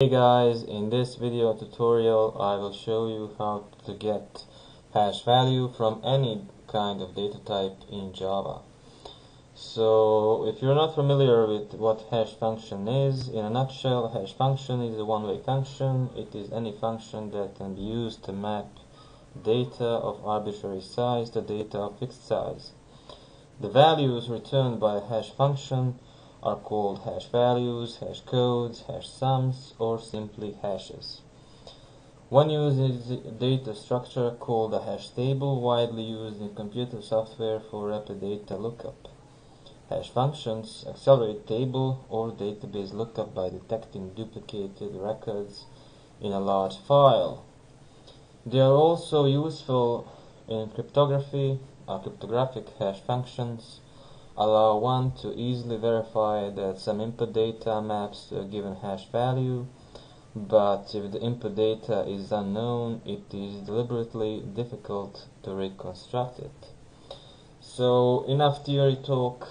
Hey guys, in this video tutorial I will show you how to get hash value from any kind of data type in Java. So if you're not familiar with what hash function is, in a nutshell hash function is a one-way function. It is any function that can be used to map data of arbitrary size to data of fixed size. The values returned by a hash function are called hash values, hash codes, hash sums, or simply hashes. One uses data structure called a hash table, widely used in computer software for rapid data lookup. Hash functions accelerate table or database lookup by detecting duplicated records in a large file. They are also useful in cryptography, uh, cryptographic hash functions, allow one to easily verify that some input data maps to a given hash value, but if the input data is unknown, it is deliberately difficult to reconstruct it. So enough theory talk,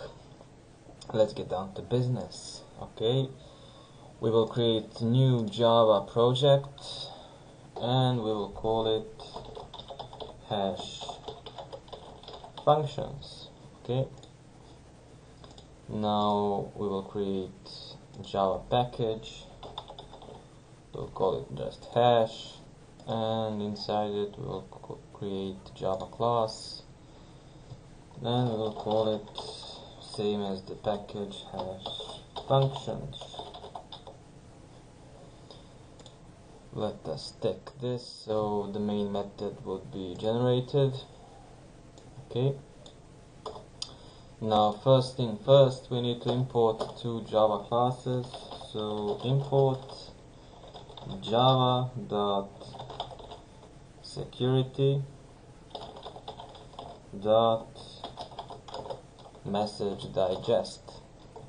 let's get down to business, okay? We will create new Java project and we will call it hash functions, okay? Now we will create java package. We'll call it just hash. And inside it we'll create java class. Then we'll call it same as the package hash functions. Let us take this. So the main method would be generated. Okay now first thing first we need to import two java classes. So import java security dot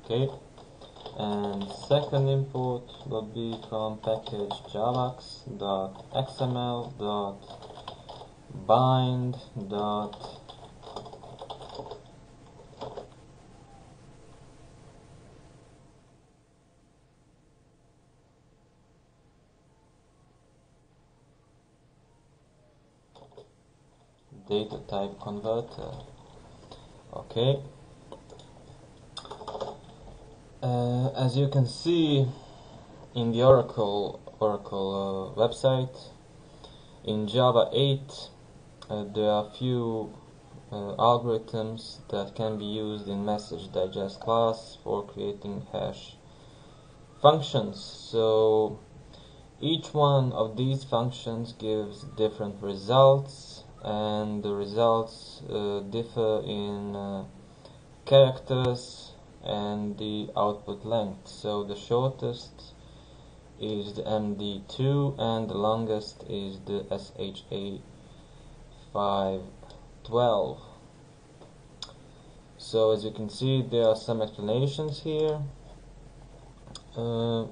okay? And second import will be from package javax xml bind dot data type converter okay. Uh, as you can see in the Oracle Oracle uh, website in Java 8 uh, there are few uh, algorithms that can be used in message digest class for creating hash functions. So each one of these functions gives different results and the results uh, differ in uh, characters and the output length. So the shortest is the MD2 and the longest is the SHA 512 so as you can see there are some explanations here. Uh,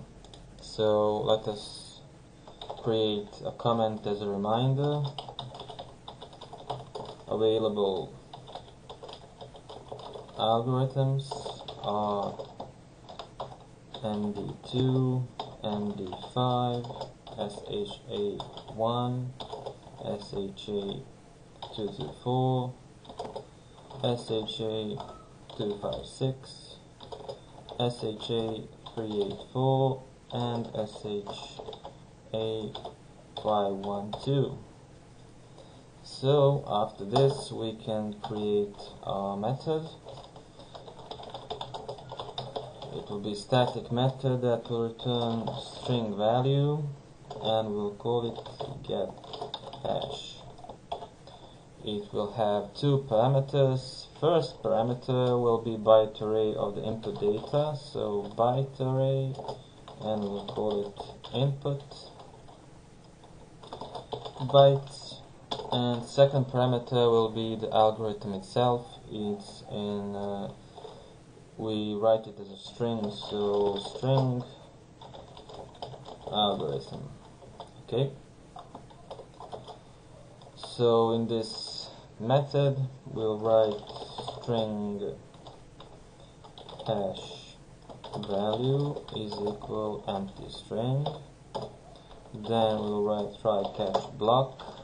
so let us create a comment as a reminder available. Algorithms are MD2, MD5, SHA1, SHA224, SHA256, SHA384, and SHA512 so after this we can create a method. It will be static method that will return string value and we'll call it get hash. It will have two parameters. First parameter will be byte array of the input data so byte array and we'll call it input. Bytes and second parameter will be the algorithm itself. It's in uh, we write it as a string so string algorithm. Okay? So in this method we'll write string hash value is equal empty string. Then we'll write try catch block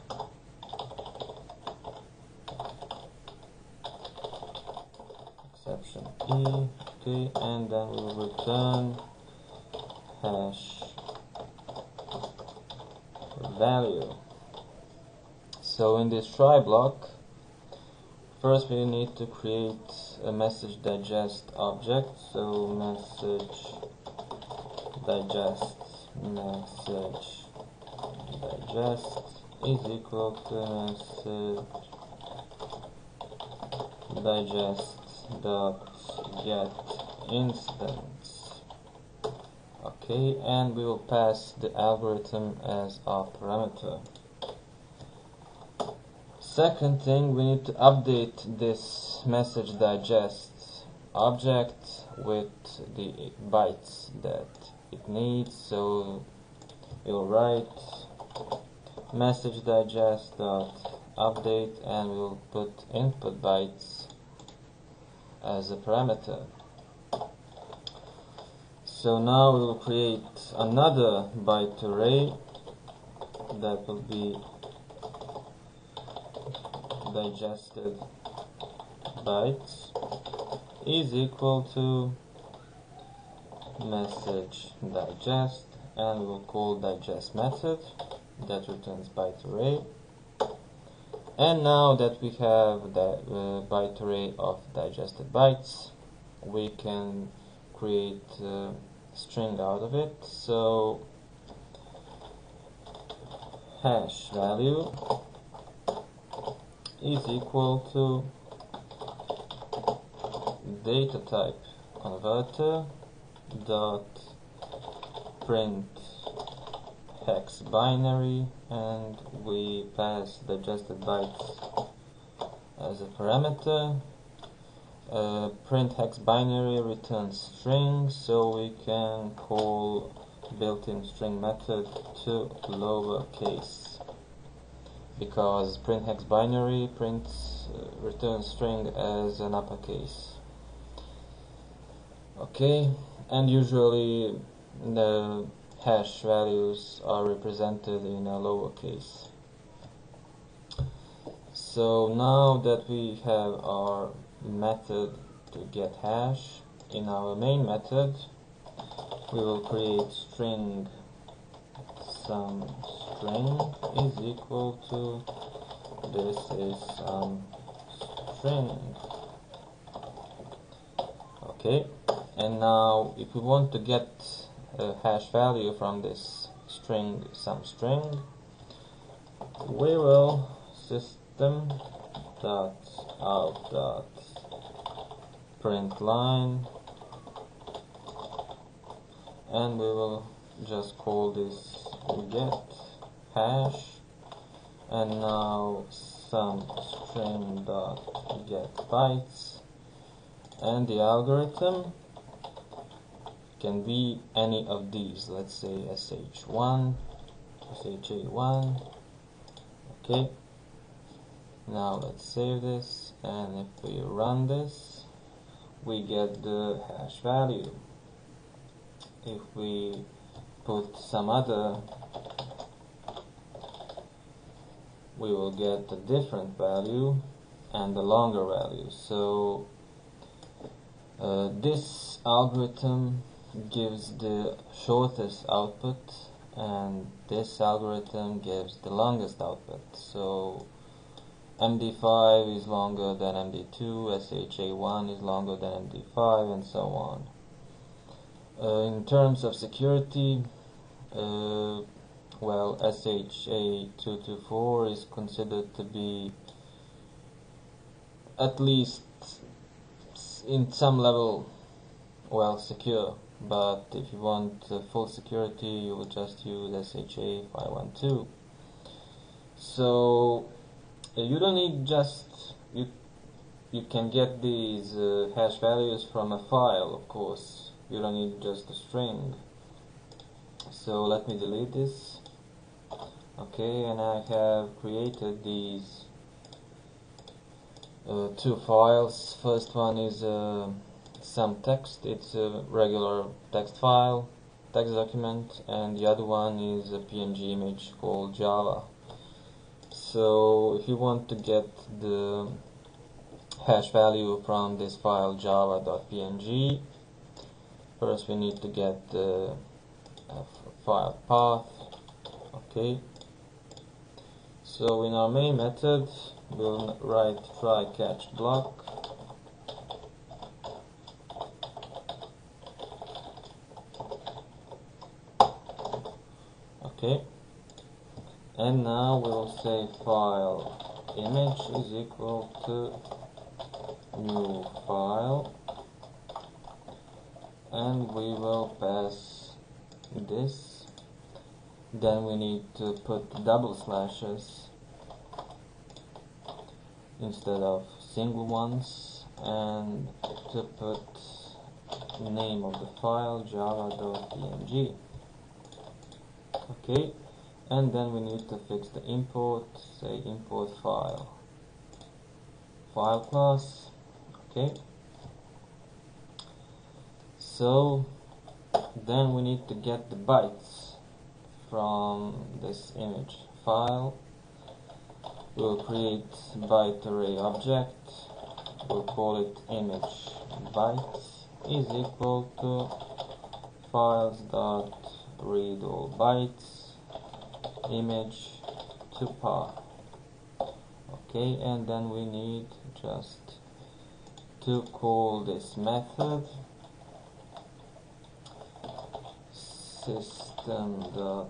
e and then we'll return hash value. So in this try block first we need to create a message digest object. So message digest message digest is equal to message digest dot get instance. Okay and we will pass the algorithm as a parameter. Second thing we need to update this message digest object with the bytes that it needs. So we'll write message digest dot update and we'll put input bytes as a parameter. So now we will create another byte array that will be digested bytes is equal to message digest and we will call digest method that returns byte array and now that we have the uh, byte array of digested bytes we can create a string out of it. So hash value is equal to data type converter dot print hex binary and we pass the digested bytes as a parameter. Uh, print hex binary returns string so we can call built-in string method to lowercase. Because print hex binary prints uh, returns string as an uppercase. Okay and usually the hash values are represented in a lowercase. So now that we have our method to get hash, in our main method we will create string some string is equal to this is some string okay and now if we want to get a hash value from this string some string. We will system dot out dot print line. And we will just call this get hash. And now some string dot get bytes. And the algorithm can be any of these let's say sh1 sha1 okay. Now let's save this and if we run this we get the hash value. If we put some other we will get a different value and a longer value. So uh, this algorithm gives the shortest output and this algorithm gives the longest output so MD5 is longer than MD2, SHA1 is longer than MD5 and so on. Uh, in terms of security, uh, well SHA224 is considered to be at least in some level well secure but if you want full security you will just use SHA 512 so you don't need just you you can get these uh, hash values from a file of course. You don't need just a string. So let me delete this. Okay and I have created these uh, two files. First one is uh, some text it's a regular text file text document and the other one is a PNG image called Java. So if you want to get the hash value from this file java.png first we need to get the uh, file path. Okay. So in our main method we'll write try catch block okay. And now we'll say file. Image is equal to new file. And we will pass this. Then we need to put double slashes instead of single ones. And to put the name of the file java.png okay. And then we need to fix the import say import file. File class. Okay. So then we need to get the bytes from this image file. We'll create byte array object. We'll call it image bytes is equal to files dot read all bytes image to path okay and then we need just to call this method system dot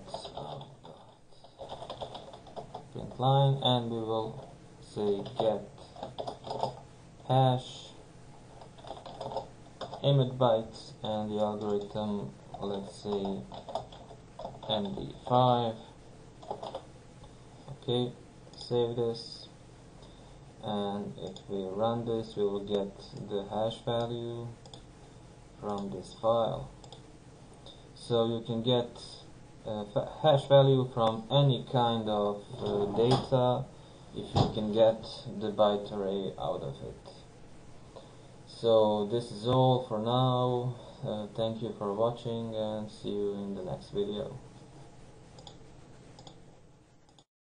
print line and we will say get hash image bytes and the algorithm let's say md5 okay save this. And if we run this we will get the hash value from this file. So you can get uh, hash value from any kind of uh, data if you can get the byte array out of it. So this is all for now. Uh, thank you for watching and see you in the next video